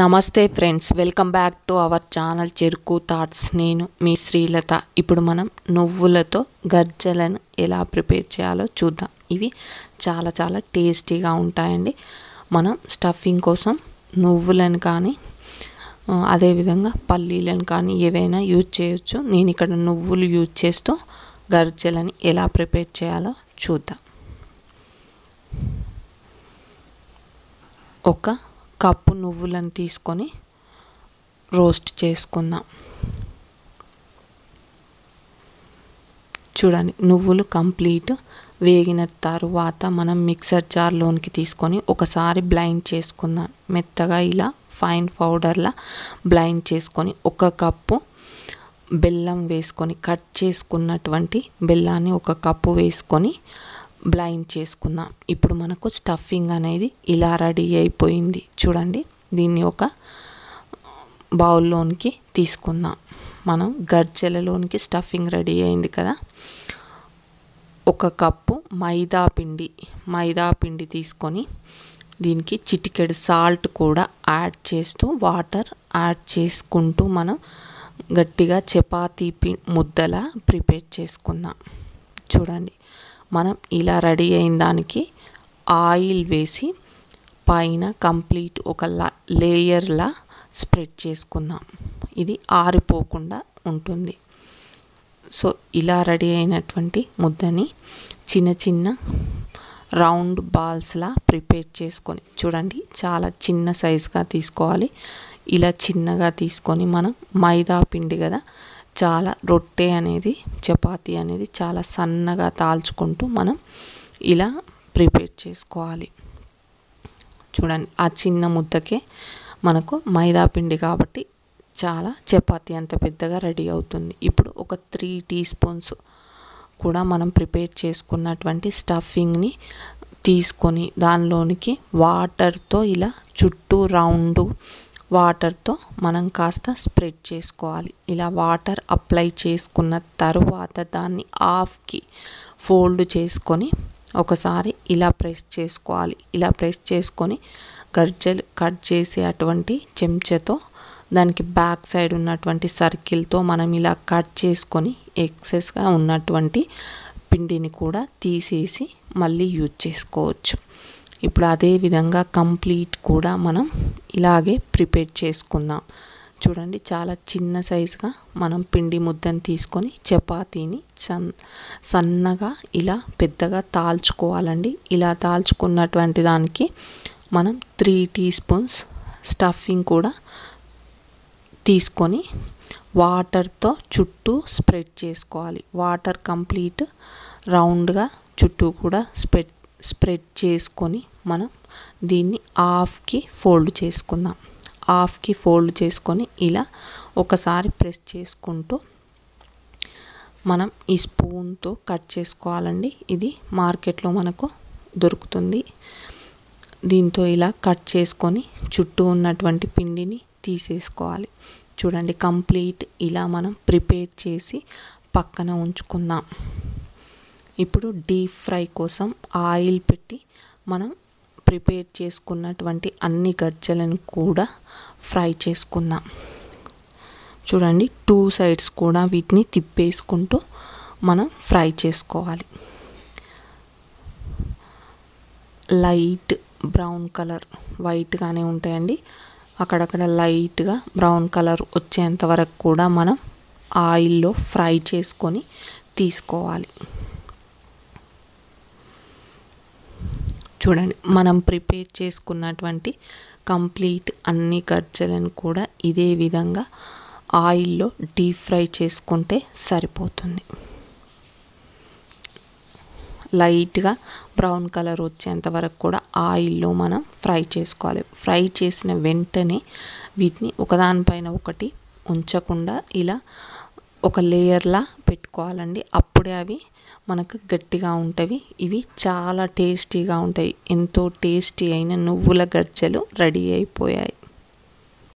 నమస్తే friends welcome back to our channel Cheruku thoughts. నేను మీ శ్రీలత. ఇప్పుడు మనం నువ్వులతో గర్జలను ఎలా ప్రిపేర్ చేయాలో చూద్దాం. ఇవి చాలా చాలా టేస్టీగా ఉంటాయండి. మనం స్టఫింగ్ కోసం నువ్వులను కానీ అదేవిధంగా పల్లీలను కానీ ఏవైనా యూజ్ చేయొచ్చు. నేను ఇక్కడ నువ్వులు యూజ్ చేస్తూ గర్జలని ఎలా ప్రిపేర్ చేయాలో చూద్దాం. ఒక నువ్వులను తీసుకొని రోస్ట్ చేసుకుందాం. చూడండి నువ్వులు కంప్లీట్ వేగిన తర్వాత మనం మిక్సర్ జార్లోనికి తీసుకొని ఒకసారి బ్లైండ్ చేసుకుందాం. మెత్తగా ఇలా ఫైన్ పౌడర్లా బ్లైండ్ చేసుకొని ఒక కప్పు బెల్లం వేసుకొని కట్ చేసుకున్నటువంటి బెల్లాన్ని ఒక కప్పు వేసుకొని బ్లైండ్ చేసుకుందాం. ఇప్పుడు మనకు స్టఫింగ్ అనేది ఇలా రెడీ అయిపోయింది. చూడండి దీన్ని ఒక బౌల్లోనికి తీసుకుందాం. మనం గర్జెలలోనికి స్టఫింగ్ రెడీ అయింది కదా. ఒక కప్పు మైదా పిండి మైదా పిండి తీసుకొని దీనికి చిటికెడు సాల్ట్ కూడా యాడ్ చేస్తూ వాటర్ యాడ్ చేసుకుంటూ మనం గట్టిగా చపాతీ పి ముద్దలా ప్రిపేర్ చేసుకుందాం. చూడండి మనం ఇలా రెడీ అయిన దానికి ఆయిల్ వేసి పైన కంప్లీట్ ఒక లేయర్లా స్ప్రెడ్ చేసుకుందాం ఇది ఆరిపోకుండా ఉంటుంది. సో ఇలా రెడీ అయినటువంటి ముద్దని చిన్న చిన్న రౌండ్ బాల్స్లా ప్రిపేర్ చేసుకొని చూడండి చాలా చిన్న సైజుగా తీసుకోవాలి. ఇలా చిన్నగా తీసుకొని మనం మైదా పిండి కదా చాలా రొట్టె అనేది చపాతి అనేది చాలా సన్నగా తాల్చుకుంటూ మనం ఇలా ప్రిపేర్ చేసుకోవాలి. చూడండి ఆ చిన్న ముద్దకే మనకు మైదా పిండి కాబట్టి చాలా చపాతి అంత పెద్దగా రెడీ అవుతుంది. ఇప్పుడు ఒక త్రీ టీ స్పూన్స్ కూడా మనం ప్రిపేర్ చేసుకున్నటువంటి స్టఫింగ్ని తీసుకొని దానిలోనికి వాటర్తో ఇలా చుట్టూ రౌండ్ వాటర్తో మనం కాస్త స్ప్రెడ్ చేసుకోవాలి. ఇలా వాటర్ అప్లై చేసుకున్న తరువాత దాన్ని ఆఫ్కి ఫోల్డ్ చేసుకొని ఒకసారి ఇలా ప్రెస్ చేసుకోవాలి. ఇలా ప్రెస్ చేసుకొని గర్జలు కట్ చేసి అటువంటి చెంచాతో దానికి బ్యాక్ సైడ్ ఉన్నటువంటి సర్కిల్తో మనం ఇలా కట్ చేసుకొని ఎక్సెస్గా ఉన్నటువంటి పిండిని కూడా తీసేసి మళ్ళీ యూజ్ చేసుకోవచ్చు. ఇప్పుడు అదే విధంగా కంప్లీట్ కూడా మనం ఇలాగే ప్రిపేర్ చేసుకుందాం. చూడండి చాలా చిన్న సైజుగా మనం పిండి ముద్దను తీసుకొని చపాతీని సన్ సన్నగా ఇలా పెద్దగా తాల్చుకోవాలండి. ఇలా తాల్చుకున్నటువంటి దానికి మనం త్రీ టీ స్పూన్స్ స్టఫింగ్ కూడా తీసుకొని వాటర్తో చుట్టూ స్ప్రెడ్ చేసుకోవాలి. వాటర్ కంప్లీట్ రౌండ్గా చుట్టూ కూడా స్ప్రెడ్ స్ప్రెడ్ చేసుకొని మనం దీన్ని హాఫ్కి ఫోల్డ్ చేసుకుందాం. హాఫ్కి ఫోల్డ్ చేసుకొని ఇలా ఒకసారి ప్రెస్ చేసుకుంటూ మనం ఈ స్పూన్తో కట్ చేసుకోవాలండి. ఇది మార్కెట్లో మనకు దొరుకుతుంది. దీంతో ఇలా కట్ చేసుకొని చుట్టూ ఉన్నటువంటి పిండిని తీసేసుకోవాలి. చూడండి కంప్లీట్ ఇలా మనం ప్రిపేర్ చేసి పక్కన ఉంచుకుందాం. ఇప్పుడు డీప్ ఫ్రై కోసం ఆయిల్ పెట్టి మనం ప్రిపేర్ చేసుకున్నటువంటి అన్ని గజ్జలను కూడా ఫ్రై చేసుకుందాం. చూడండి టూ సైడ్స్ కూడా వీటిని తిప్పేసుకుంటూ మనం ఫ్రై చేసుకోవాలి. లైట్ బ్రౌన్ కలర్ వైట్గానే ఉంటాయండి. అక్కడక్కడ లైట్గా బ్రౌన్ కలర్ వచ్చేంత వరకు కూడా మనం ఆయిల్లో ఫ్రై చేసుకొని తీసుకోవాలి. చూడండి మనం ప్రిపేర్ చేసుకున్నటువంటి కంప్లీట్ అన్ని ఖర్చులను కూడా ఇదే విధంగా ఆయిల్లో డీప్ ఫ్రై చేసుకుంటే సరిపోతుంది. లైట్గా బ్రౌన్ కలర్ వచ్చేంత వరకు కూడా ఆయిల్లో మనం ఫ్రై చేసుకోవాలి. ఫ్రై చేసిన వెంటనే వీటిని ఒకదానిపైన ఒకటి ఉంచకుండా ఇలా ఒక లేయర్లా పెట్టుకోవాలండి. అప్పుడే అవి మనకు గట్టిగా ఉంటవి. ఇవి చాలా టేస్టీగా ఉంటాయి. ఎంతో టేస్టీ అయిన నువ్వుల గజ్జలు రెడీ అయిపోయాయి.